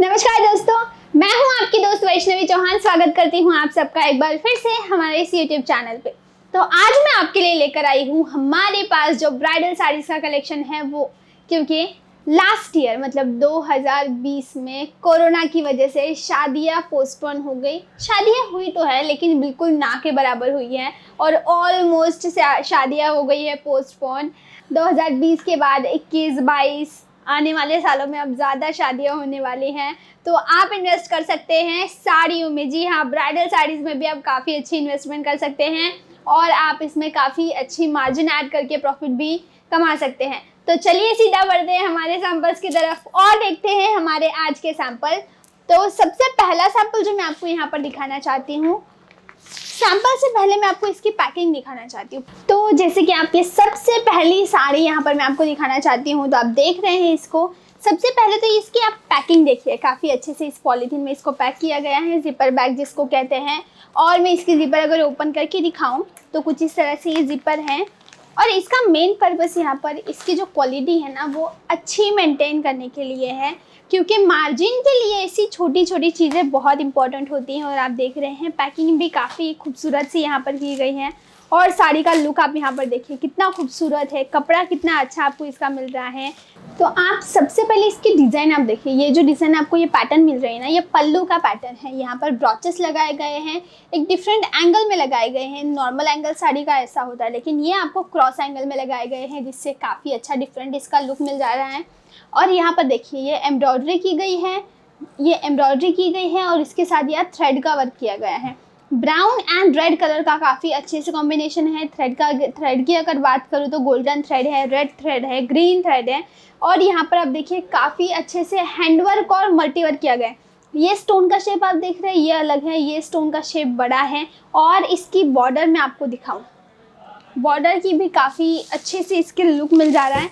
नमस्कार दोस्तों, मैं हूँ आपकी दोस्त वैष्णवी चौहान। स्वागत करती हूँ आप सबका एक बार फिर से हमारे इस यूट्यूब चैनल पे। तो आज मैं आपके लिए लेकर आई हूँ हमारे पास जो ब्राइडल साड़ीज़ का कलेक्शन है वो, क्योंकि लास्ट ईयर मतलब 2020 में कोरोना की वजह से शादियाँ पोस्टपोन हो गई। शादियाँ हुई तो है, लेकिन बिल्कुल ना के बराबर हुई है और ऑलमोस्ट शादियाँ हो गई है पोस्टपोन 2020 के बाद 21 22 आने वाले सालों में अब ज़्यादा शादियाँ होने वाली हैं तो आप इन्वेस्ट कर सकते हैं साड़ियों में। जी हाँ ब्राइडल साड़ीज़ में भी आप काफ़ी अच्छी इन्वेस्टमेंट कर सकते हैं और आप इसमें काफ़ी अच्छी मार्जिन ऐड करके प्रॉफिट भी कमा सकते हैं। तो चलिए सीधा बढ़ते हैं हमारे सैंपल्स की तरफ़ और देखते हैं हमारे आज के सैंपल तो सबसे पहला सैंपल जो मैं आपको यहाँ पर दिखाना चाहती हूँ सैंपल से पहले मैं आपको इसकी पैकिंग दिखाना चाहती हूँ। तो जैसे कि आप ये सबसे पहली साड़ी यहाँ पर मैं आपको दिखाना चाहती हूँ तो आप देख रहे हैं इसको। सबसे पहले तो इसकी आप पैकिंग देखिए, काफ़ी अच्छे से इस पॉलीथीन में इसको पैक किया गया है जिपर बैग जिसको कहते हैं। और मैं इसकी जिपर अगर ओपन करके दिखाऊँ तो कुछ इस तरह से ये जिपर हैं। और इसका मेन पर्पस यहाँ पर इसकी जो क्वालिटी है ना, वो अच्छी मेंटेन करने के लिए है। क्योंकि मार्जिन के लिए ऐसी छोटी छोटी चीज़ें बहुत इंपॉर्टेंट होती हैं और आप देख रहे हैं पैकिंग भी काफ़ी खूबसूरत सी यहाँ पर की गई है। और साड़ी का लुक आप यहाँ पर देखिए, कितना खूबसूरत है, कपड़ा कितना अच्छा आपको इसका मिल रहा है। तो आप सबसे पहले इसकी डिज़ाइन आप देखिए। ये जो डिज़ाइन आपको ये पैटर्न मिल रही है ना, ये पल्लू का पैटर्न है। यहाँ पर ब्रॉचेस लगाए गए हैं, एक डिफरेंट एंगल में लगाए गए हैं। नॉर्मल एंगल साड़ी का ऐसा होता है, लेकिन ये आपको क्रॉस एंगल में लगाए गए हैं, जिससे काफ़ी अच्छा डिफरेंट इसका लुक मिल जा रहा है। और यहाँ पर देखिए, ये एम्ब्रॉयडरी की गई है, ये एम्ब्रॉयडरी की गई है और इसके साथ यह थ्रेड का वर्क किया गया है। ब्राउन एंड रेड कलर का काफ़ी अच्छे से कॉम्बिनेशन है। थ्रेड का थ्रेड की अगर बात करूँ तो गोल्डन थ्रेड है रेड थ्रेड है ग्रीन थ्रेड है। और यहाँ पर आप देखिए, काफ़ी अच्छे से हैंडवर्क और मल्टीवर्क किया गया है। ये स्टोन का शेप आप देख रहे हैं, ये अलग है, ये स्टोन का शेप बड़ा है। और इसकी बॉर्डर मैं आपको दिखाऊँ। बॉर्डर की भी काफ़ी अच्छे से इसके लुक मिल जा रहा है।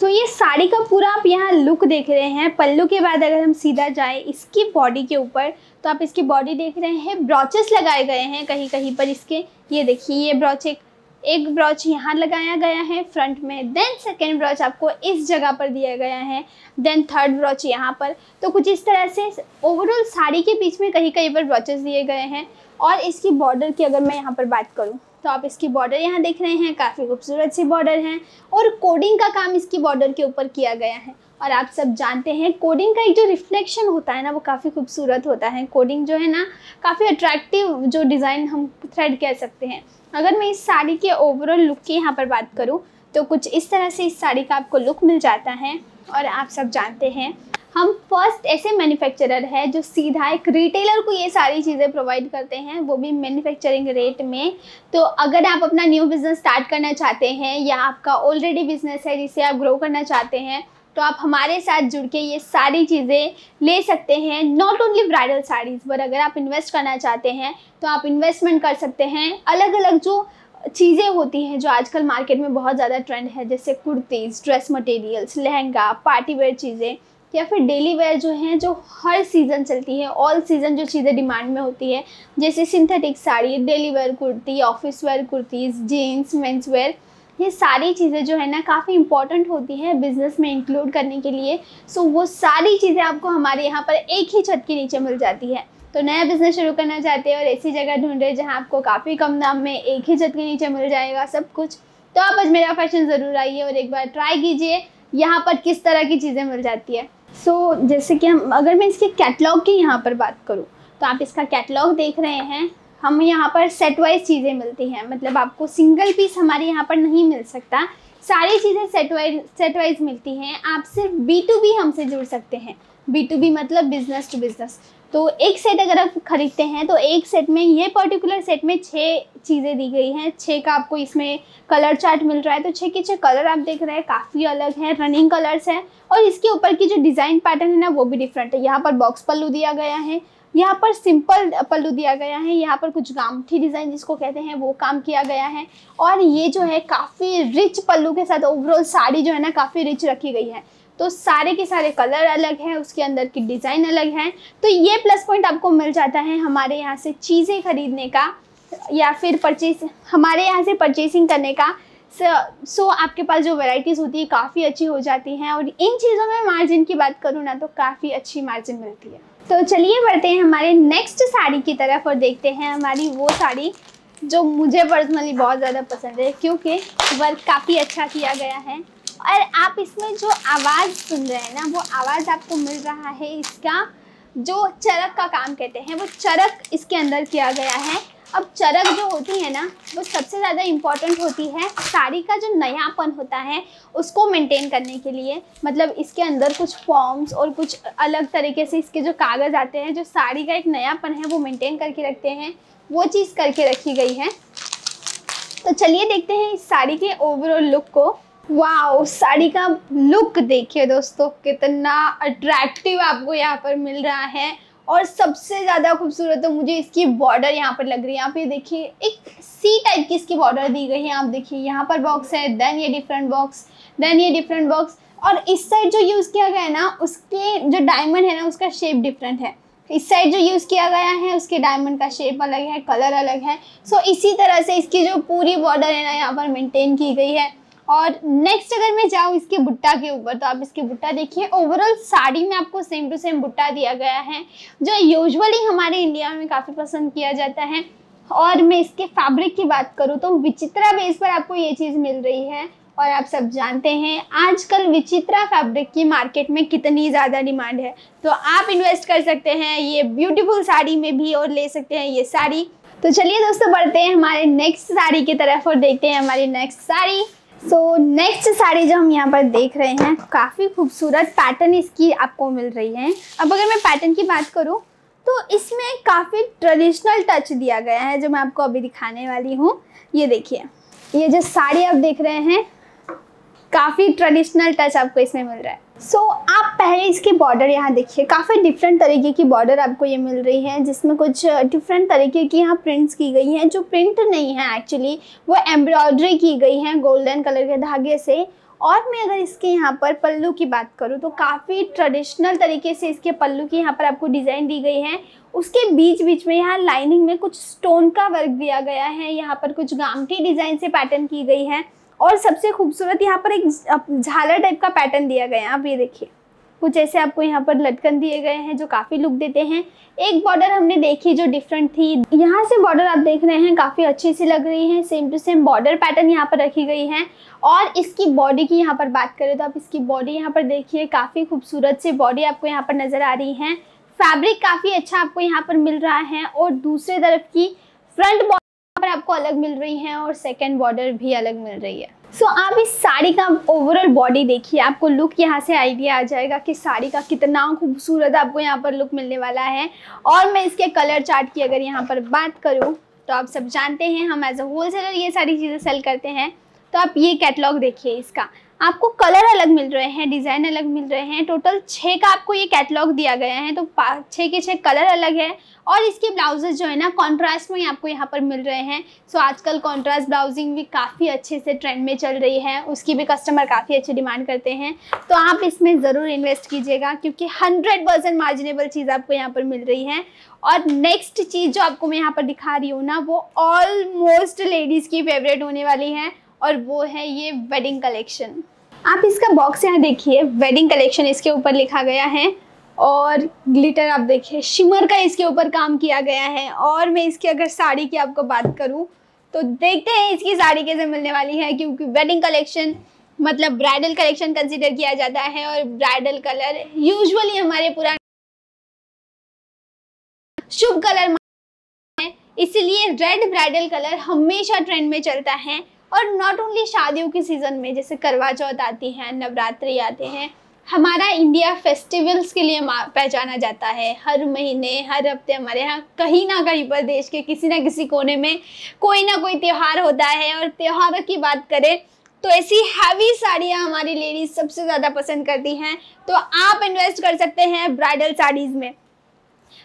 तो ये साड़ी का पूरा आप यहाँ लुक देख रहे हैं। पल्लू के बाद अगर हम सीधा जाए, इसकी बॉडी के ऊपर तो आप इसकी बॉडी देख रहे हैं ब्रॉचेस लगाए गए हैं कहीं कहीं पर इसके। ये देखिए, ये ब्रॉच एक एक ब्रॉच यहाँ लगाया गया है फ्रंट में। देन सेकेंड ब्रॉच आपको इस जगह पर दिया गया है। देन थर्ड ब्रॉच यहाँ पर। तो कुछ इस तरह से ओवरऑल साड़ी के बीच में कहीं कहीं पर ब्रॉचेस दिए गए हैं। और इसकी बॉर्डर की अगर मैं यहाँ पर बात करूँ तो आप इसकी बॉर्डर यहाँ देख रहे हैं, काफ़ी खूबसूरत सी बॉर्डर है। और कोडिंग का काम इसकी बॉर्डर के ऊपर किया गया है। और आप सब जानते हैं कोडिंग का एक जो रिफ्लेक्शन होता है ना, वो काफ़ी खूबसूरत होता है। कोडिंग जो है ना, काफ़ी अट्रैक्टिव जो डिज़ाइन हम थ्रेड कह सकते हैं। अगर मैं इस साड़ी के ओवरऑल लुक की यहाँ पर बात करूँ तो कुछ इस तरह से इस साड़ी का आपको लुक मिल जाता है। और आप सब जानते हैं, हम फ़र्स्ट ऐसे मैन्युफैक्चरर है जो सीधा एक रिटेलर को ये सारी चीज़ें प्रोवाइड करते हैं, वो भी मैन्युफैक्चरिंग रेट में। तो अगर आप अपना न्यू बिज़नेस स्टार्ट करना चाहते हैं, या आपका ऑलरेडी बिज़नेस है जिसे आप ग्रो करना चाहते हैं तो आप हमारे साथ जुड़ के ये सारी चीज़ें ले सकते हैं नॉट ओनली ब्राइडल साड़ीज़ पर अगर आप इन्वेस्ट करना चाहते हैं तो आप इन्वेस्टमेंट कर सकते हैं। अलग अलग जो चीज़ें होती हैं, जो आजकल मार्केट में बहुत ज़्यादा ट्रेंड है, जैसे kurtis dress materials lehenga party wear चीज़ें, या फिर डेली वेयर जो हैं, जो हर सीज़न चलती है। ऑल सीज़न जो चीज़ें डिमांड में होती है, जैसे synthetic sari daily wear kurti office wear kurtis jeans men's wear ये सारी चीज़ें जो है ना काफ़ी इंपॉर्टेंट होती हैं बिज़नेस में इंक्लूड करने के लिए। सो वो सारी चीज़ें आपको हमारे यहाँ पर एक ही छत के नीचे मिल जाती है। तो नया बिज़नेस शुरू करना चाहते हैं और ऐसी जगह ढूंढ रहे हैं जहाँ आपको काफ़ी कम दाम में एक ही छत के नीचे मिल जाएगा सब कुछ। तो आप आज मेरा फ़ैशन ज़रूर आइए और एक बार ट्राई कीजिए यहाँ पर किस तरह की चीज़ें मिल जाती है। सो so, जैसे कि हम अगर मैं इसके कैटलॉग की यहाँ पर बात करूँ तो आप इसका कैटलॉग देख रहे हैं। हम यहाँ पर सेट वाइज चीज़ें मिलती हैं। मतलब आपको सिंगल पीस हमारे यहाँ पर नहीं मिल सकता। सारी चीज़ें सेट वाइज सेट वाइज मिलती हैं। आप सिर्फ़ बी टू बी हमसे जुड़ सकते हैं। बी टू बी मतलब बिज़नेस टू बिज़नेस तो एक सेट अगर आप खरीदते हैं तो एक सेट में, ये पर्टिकुलर सेट में छः चीज़ें दी गई हैं। छः का आपको इसमें कलर चार्ट मिल रहा है तो छः के छः कलर आप देख रहे हैं। काफ़ी अलग है रनिंग कलर्स हैं। और इसके ऊपर की जो डिज़ाइन पैटर्न है ना, वो भी डिफरेंट है। यहाँ पर बॉक्स पल्लू दिया गया है। यहाँ पर सिंपल पल्लू दिया गया है, यहाँ पर कुछ गामठी डिज़ाइन जिसको कहते हैं, वो काम किया गया है। और ये जो है, काफ़ी रिच पल्लू के साथ ओवरऑल साड़ी जो है ना, काफ़ी रिच रखी गई है। तो सारे के सारे कलर अलग हैं, उसके अंदर की डिज़ाइन अलग है। तो ये प्लस पॉइंट आपको मिल जाता है हमारे यहाँ से चीज़ें खरीदने का या फिर परचेस हमारे यहाँ से परचेसिंग करने का। सो so, so, आपके पास जो वैरायटीज़ होती है काफ़ी अच्छी हो जाती हैं और इन चीज़ों में मार्जिन की बात करूँ ना तो काफ़ी अच्छी मार्जिन मिलती है। तो चलिए बढ़ते हैं हमारे नेक्स्ट साड़ी की तरफ़ और देखते हैं हमारी वो साड़ी जो मुझे पर्सनली बहुत ज़्यादा पसंद है क्योंकि वर्क काफ़ी अच्छा किया गया है। और आप इसमें जो आवाज़ सुन रहे हैं ना वो आवाज़ आपको मिल रहा है इसका जो चरक का काम कहते हैं वो चरक इसके अंदर किया गया है। अब चरक जो होती है ना, वो सबसे ज़्यादा इंपॉर्टेंट होती है साड़ी का जो नयापन होता है उसको मेंटेन करने के लिए। मतलब इसके अंदर कुछ फॉर्म्स और कुछ अलग तरीके से इसके जो कागज़ आते हैं, जो साड़ी का एक नयापन है, वो मेंटेन करके रखते हैं। वो चीज़ करके रखी गई है। तो चलिए देखते हैं इस साड़ी के ओवरऑल लुक को। वाओ साड़ी का लुक देखिए दोस्तों, कितना अट्रैक्टिव आपको यहाँ पर मिल रहा है। और सबसे ज़्यादा खूबसूरत तो मुझे इसकी बॉर्डर यहाँ पर लग रही है। यहाँ पे देखिए, एक सी टाइप की इसकी बॉर्डर दी गई है। आप देखिए, यहाँ पर बॉक्स है देन ये डिफरेंट बॉक्स देन ये डिफरेंट बॉक्स और इस साइड जो यूज़ किया गया है ना, उसके जो डायमंड है ना, उसका शेप डिफरेंट है। इस साइड जो यूज़ किया गया है, उसके डायमंड का शेप अलग है कलर अलग है। सो इसी तरह से इसकी जो पूरी बॉर्डर है ना, यहाँ पर मेंटेन की गई है। और नेक्स्ट अगर मैं जाऊँ इसके बुट्टा के ऊपर तो आप इसके बुट्टा देखिए ओवरऑल साड़ी में आपको सेम टू सेम बुट्टा दिया गया है, जो यूजुअली हमारे इंडिया में काफ़ी पसंद किया जाता है। और मैं इसके फैब्रिक की बात करूँ तो विचित्रा बेस पर आपको ये चीज़ मिल रही है, और आप सब जानते हैं, आजकल विचित्रा फैब्रिक की मार्केट में कितनी ज़्यादा डिमांड है। तो आप इन्वेस्ट कर सकते हैं, ये ब्यूटीफुल साड़ी में भी और ले सकते हैं ये साड़ी। तो चलिए दोस्तों, बढ़ते हैं हमारे नेक्स्ट साड़ी की तरफ़ और देखते हैं हमारी next sari. So next sari जो हम यहाँ पर देख रहे हैं, काफ़ी खूबसूरत पैटर्न इसकी आपको मिल रही है। अब अगर मैं पैटर्न की बात करूँ तो इसमें काफ़ी ट्रेडिशनल टच दिया गया है, जो मैं आपको अभी दिखाने वाली हूँ। ये देखिए, ये जो साड़ी आप देख रहे हैं, काफ़ी ट्रेडिशनल टच आपको इसमें मिल रहा है। सो so, आप पहले इसके बॉर्डर यहाँ देखिए। काफ़ी डिफरेंट तरीके की बॉर्डर आपको ये मिल रही है जिसमें कुछ डिफरेंट तरीके की यहाँ प्रिंट्स की गई हैं जो प्रिंट नहीं है एक्चुअली वो एम्ब्रॉयडरी की गई है गोल्डन कलर के धागे से। और मैं अगर इसके यहाँ पर पल्लू की बात करूँ तो काफ़ी ट्रेडिशनल तरीके से इसके पल्लू की यहाँ पर आपको डिज़ाइन दी गई है। उसके बीच बीच में यहाँ लाइनिंग में कुछ स्टोन का वर्क दिया गया है। यहाँ पर कुछ गामठी डिज़ाइन से पैटर्न की गई है। और सबसे खूबसूरत यहाँ पर एक झालर टाइप का पैटर्न दिया गया है। आप ये देखिए। कुछ ऐसे आपको यहाँ पर लटकन दिए गए हैं जो काफ़ी लुक देते हैं। एक बॉर्डर हमने देखी जो डिफरेंट थी। यहाँ से बॉर्डर आप देख रहे हैं, काफ़ी अच्छी सी लग रही है। Same to same border pattern यहाँ पर रखी गई है। और इसकी बॉडी की यहाँ पर बात करें तो आप इसकी बॉडी यहाँ पर देखिए, काफ़ी खूबसूरत सी बॉडी आपको यहाँ पर नज़र आ रही है। फैब्रिक काफ़ी अच्छा आपको यहाँ पर मिल रहा है। और दूसरे तरफ़ की फ्रंट पर आपको अलग मिल रही हैं और सेकेंड बॉर्डर भी अलग मिल रही है। सो so, आप इस साड़ी का ओवरऑल बॉडी देखिए आपको लुक यहाँ से आइडिया आ जाएगा कि साड़ी का कितना खूबसूरत आपको यहाँ पर लुक मिलने वाला है। और मैं इसके कलर चार्ट की अगर यहाँ पर बात करूँ तो आप सब जानते हैं हम एज अ होल सेलर ये सारी चीज़ें सेल करते हैं। तो आप ये कैटलॉग देखिए इसका। आपको कलर अलग मिल रहे हैं डिज़ाइन अलग मिल रहे हैं टोटल छः का आपको ये कैटलॉग दिया गया है तो छः के छः कलर अलग है और इसके ब्लाउजेज जो है ना कॉन्ट्रास्ट में आपको यहाँ पर मिल रहे हैं। सो आजकल कॉन्ट्रास्ट ब्लाउजिंग भी काफ़ी अच्छे से ट्रेंड में चल रही है, उसकी भी कस्टमर काफ़ी अच्छी डिमांड करते हैं। तो आप इसमें ज़रूर इन्वेस्ट कीजिएगा, क्योंकि हंड्रेड परसेंट मार्जिनेबल चीज़ आपको यहाँ पर मिल रही है। और नेक्स्ट चीज़ जो आपको मैं यहाँ पर दिखा रही हूँ ना, वो ऑलमोस्ट लेडीज़ की फेवरेट होने वाली है। और वो है ये वेडिंग कलेक्शन आप इसका बॉक्स यहाँ देखिए वेडिंग कलेक्शन इसके ऊपर लिखा गया है और ग्लिटर आप देखिए शिमर का इसके ऊपर काम किया गया है। और मैं इसकी अगर साड़ी की आपको बात करूँ तो देखते हैं इसकी साड़ी कैसे मिलने वाली है, क्योंकि वेडिंग कलेक्शन मतलब ब्राइडल कलेक्शन कंसिडर किया जाता है और ब्राइडल कलर यूजुअली हमारे पुराने शुभ कलर इसलिए रेड ब्राइडल कलर हमेशा ट्रेंड में चलता है। और नॉट ओनली शादियों के सीज़न में, जैसे करवा चौथ आती हैं, नवरात्रि आते हैं, हमारा इंडिया फेस्टिवल्स के लिए पहचाना जाता है। हर महीने, हर हफ़्ते हमारे यहाँ कहीं ना कहीं पर देश के किसी ना किसी कोने में कोई ना कोई त्यौहार होता है। और त्यौहारों की बात करें तो ऐसी हैवी साड़ियाँ हमारी लेडीज़ सबसे ज़्यादा पसंद करती हैं। तो आप इन्वेस्ट कर सकते हैं ब्राइडल साड़ीज़ में।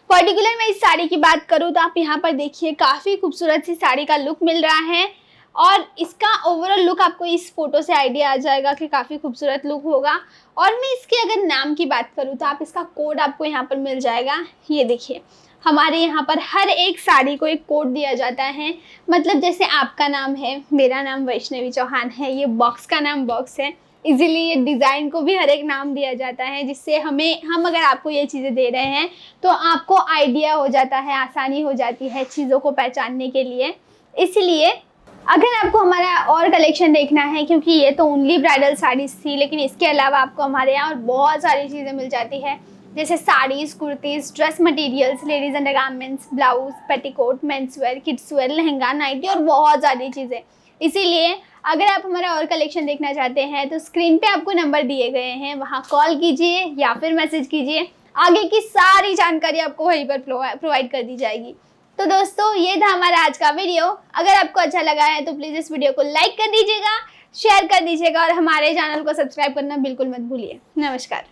पर्टिकुलर मैं इस साड़ी की बात करूँ तो आप यहाँ पर देखिए, काफ़ी खूबसूरत सी साड़ी का लुक मिल रहा है। और इसका ओवरऑल लुक आपको इस फ़ोटो से आइडिया आ जाएगा कि काफ़ी खूबसूरत लुक होगा। और मैं इसके अगर नाम की बात करूँ तो आप इसका कोड आपको यहाँ पर मिल जाएगा। ये देखिए, हमारे यहाँ पर हर एक साड़ी को एक कोड दिया जाता है। मतलब जैसे आपका नाम है, मेरा नाम वैष्णवी चौहान है, ये बॉक्स का नाम बॉक्स है। इजीली ये डिज़ाइन को भी हर एक नाम दिया जाता है, जिससे हमें, हम अगर आपको ये चीज़ें दे रहे हैं तो आपको आइडिया हो जाता है, आसानी हो जाती है चीज़ों को पहचानने के लिए। इसलिए अगर आपको हमारा और कलेक्शन देखना है, क्योंकि ये तो ओनली ब्राइडल साड़ीज़ थी, लेकिन इसके अलावा आपको हमारे यहाँ और बहुत सारी चीज़ें मिल जाती है, जैसे saris, kurtis dress materials ladies undergarments blouse petticoat men's wear kids wear lehenga nightie और बहुत सारी चीज़ें। इसीलिए अगर आप हमारा और कलेक्शन देखना चाहते हैं तो स्क्रीन पे आपको नंबर दिए गए हैं, वहाँ कॉल कीजिए या फिर मैसेज कीजिए, आगे की सारी जानकारी आपको वहीं पर प्रोवाइड कर दी जाएगी। तो दोस्तों, ये था हमारा आज का वीडियो अगर आपको अच्छा लगा है तो प्लीज़ इस वीडियो को लाइक कर दीजिएगा शेयर कर दीजिएगा, और हमारे चैनल को सब्सक्राइब करना बिल्कुल मत भूलिए। नमस्कार।